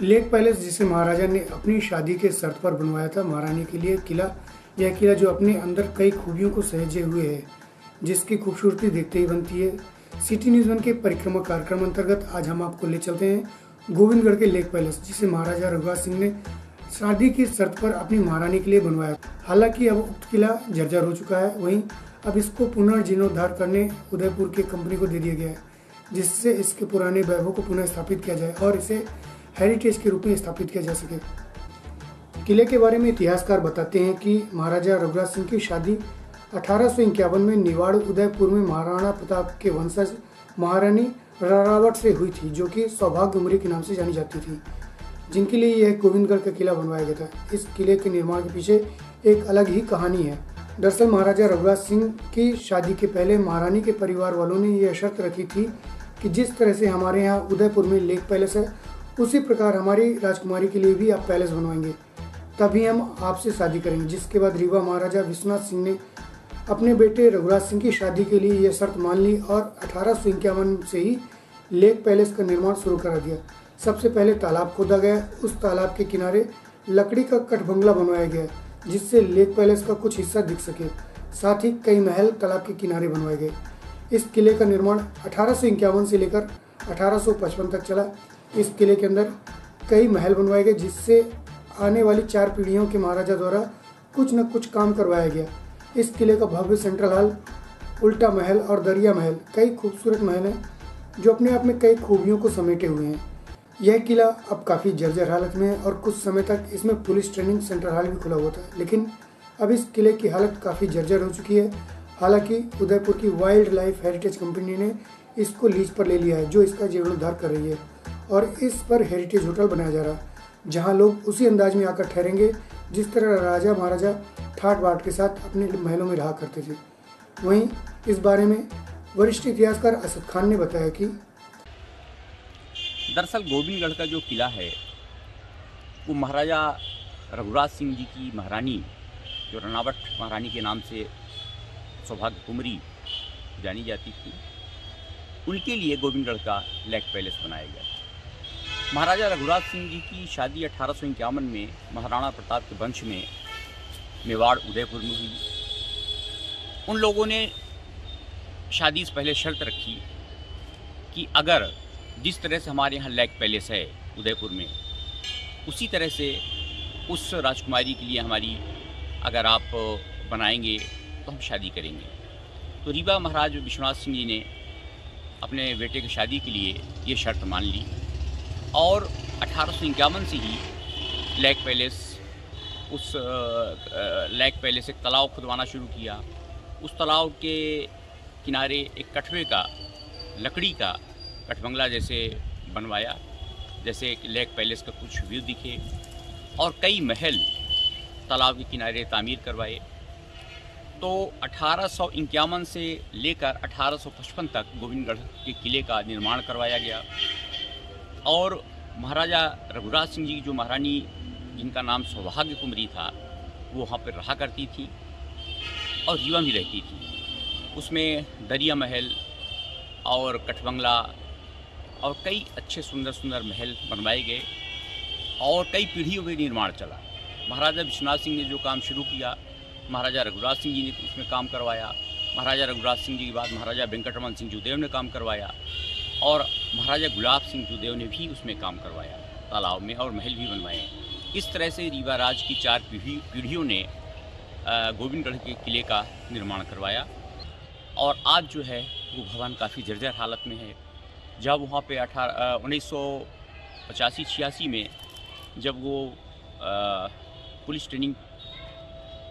Lake palace, जिसे महाराजा ने अपनी शादी के शर्त पर बनवाया था, महारानी के लिए किला, यह किला जो अपने अंदर कई खूबियों को सहेजे हुए है, जिसकी खूबसूरती देखते ही बनती है। सिटी न्यूज़ वन के परिक्रमा कार्यक्रम अंतर्गत आज हम आपको ले चलते हैं गोविंदगढ़ के लेक पैलेस, जिसे महाराजा रघुराज सिंह ने शादी की शर्त पर अपनी महारानी के लिए बनवाया हालाँकि अब उक्त किला जर्जर हो चुका है, वहीं अब इसको पुनर्जीर्णोद्धार करने उदयपुर की कंपनी को दे दिया गया है, जिससे इसके पुराने वैभव को पुनः स्थापित किया जाए और इसे हेरिटेज के रूप में स्थापित किया जा सके। किले के बारे में इतिहासकार बताते हैं कि महाराजा रघुराज सिंह की शादी अठारह सौ इक्यावन में निवाड़ उदयपुर में महाराणा प्रताप के वंशज महारानी रारावट से हुई थी, जो कि सौभाग्य उमरी के नाम से जानी जाती थी, जिनके लिए यह गोविंदगढ़ का किला बनवाया गया था। इस किले के निर्माण के पीछे एक अलग ही कहानी है। दरअसल महाराजा रघुराज सिंह की शादी के पहले महारानी के परिवार वालों ने यह शर्त रखी थी कि जिस तरह से हमारे यहाँ उदयपुर में लेक पैलेस है उसी प्रकार हमारी राजकुमारी के लिए भी आप पैलेस बनवाएँगे। तभी हम आपसे शादी करेंगे, जिसके बाद रीवा महाराजा विश्वनाथ सिंह ने अपने बेटे रघुराज सिंह की शादी के लिए यह शर्त मान ली और अठारह सौ इक्यावन से ही लेक पैलेस का निर्माण शुरू करा दिया। सबसे पहले तालाब खोदा गया, उस तालाब के किनारे लकड़ी का कटबंगला बनवाया गया, जिससे लेक पैलेस का कुछ हिस्सा दिख सके। साथ ही कई महल तालाब के किनारे बनवाए गए। इस किले का निर्माण अठारह सौ इक्यावन से लेकर अठारह सौ पचपन तक चला। इस किले के अंदर कई महल बनवाए गए, जिससे आने वाली चार पीढ़ियों के महाराजा द्वारा कुछ न कुछ काम करवाया गया। इस किले का भव्य सेंट्रल हॉल उल्टा महल और दरिया महल, कई खूबसूरत महल हैं, जो अपने आप में कई खूबियों को समेटे हुए हैं। यह किला अब काफ़ी जर्जर हालत में है और कुछ समय तक इसमें पुलिस ट्रेनिंग सेंटर हॉल भी खुला हुआ था। लेकिन अब इस किले की हालत काफ़ी जर्जर हो चुकी है। हालाँकि उदयपुर की वाइल्ड लाइफ हेरिटेज कंपनी ने इसको लीज पर ले लिया है, जो इसका जीर्णोद्धार कर रही है। और इस पर हेरिटेज होटल बनाया जा रहा, जहाँ लोग उसी अंदाज में आकर ठहरेंगे, जिस तरह राजा महाराजा ठाट बाट के साथ अपने महलों में रहा करते थे। वहीं इस बारे में वरिष्ठ इतिहासकार असद खान ने बताया कि दरअसल गोविंदगढ़ का जो किला है, वो महाराजा रघुराज सिंह जी की महारानी, जो रनावट महारानी के नाम से सौभाग्य कुमरी जानी जाती थी, उनके लिए गोविंदगढ़ का लेक पैलेस बनाया गया महाराजा रघुराज सिंह जी की शादी अठारह सौ इक्यावन में महाराणा प्रताप के वंश में मेवाड़ उदयपुर में हुई। उन लोगों ने शादी से पहले शर्त रखी कि अगर जिस तरह से हमारे यहाँ लैक पैलेस है उदयपुर में, उसी तरह से उस राजकुमारी के लिए हमारी अगर आप बनाएँगे तो हम शादी करेंगे। तो रीवा महाराज विश्वनाथ सिंह जी ने अपने बेटे की शादी के लिए ये शर्त मान ली। और अठारह सौ इक्यावन से ही लेक पैलेस, उस लेक पैलेस एक तालाब खुदवाना शुरू किया। उस तालाब के किनारे एक कठवे का, लकड़ी का कठबंगला जैसे बनवाया, जैसे एक लेक पैलेस का कुछ व्यू दिखे और कई महल तालाब के किनारे तामीर करवाए। तो अठारह सौ इक्यावन से लेकर अठारह सौ पचपन तक गोविंदगढ़ के किले का निर्माण करवाया गया। और महाराजा रघुराज सिंह जी की जो महारानी, जिनका नाम सौभाग्य कुमरी था, वो वहाँ पर रहा करती थी और रीवा भी रहती थी। उसमें दरिया महल और कठबंगला और कई अच्छे सुंदर सुंदर महल बनवाए गए और कई पीढ़ियों में निर्माण चला। महाराजा विश्वनाथ सिंह ने जो काम शुरू किया, महाराजा रघुराज सिंह जी ने उसमें काम करवाया, महाराजा रघुराज सिंह जी के बाद महाराजा वेंकटरमन सिंह जुदेव ने काम करवाया और महाराजा गुलाब सिंह जुदेव ने भी उसमें काम करवाया तालाब में और महल भी बनवाए। इस तरह से रीवा राज की चार पीढ़ी पीढ़ियों ने गोविंदगढ़ के किले का निर्माण करवाया। और आज जो है वो भवन काफ़ी जर्जर हालत में है। जब वहाँ पे अठारह उन्नीस सौ पचासी छियासी में जब वो आ, पुलिस ट्रेनिंग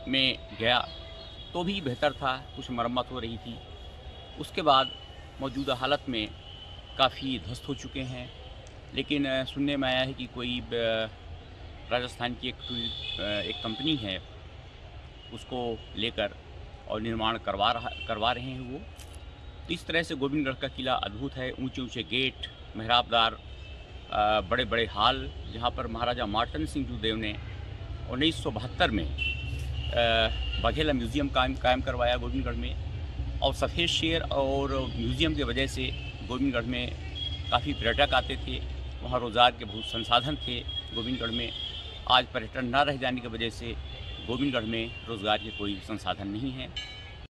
में गया तो भी बेहतर था कुछ मरम्मत हो रही थी। उसके बाद मौजूदा हालत में काफ़ी ध्वस्त हो चुके हैं। लेकिन सुनने में आया है कि कोई राजस्थान की एक एक कंपनी है, उसको लेकर और निर्माण करवा रहा, करवा रहे हैं वो। तो इस तरह से गोविंदगढ़ का किला अद्भुत है। ऊँचे ऊँचे गेट, मेहराबदार बड़े बड़े हाल, जहाँ पर महाराजा मार्टन सिंह जूदेव ने उन्नीस सौ बहत्तर में बघेला म्यूज़ियम कायम कायम करवाया गोविंदगढ़ में। और सफ़ेद शेर और म्यूज़ियम की वजह से गोविंदगढ़ में काफ़ी पर्यटक आते थे, वहाँ रोज़गार के बहुत संसाधन थे। गोविंदगढ़ में आज पर्यटन न रह जाने की वजह से गोविंदगढ़ में रोज़गार के कोई संसाधन नहीं है।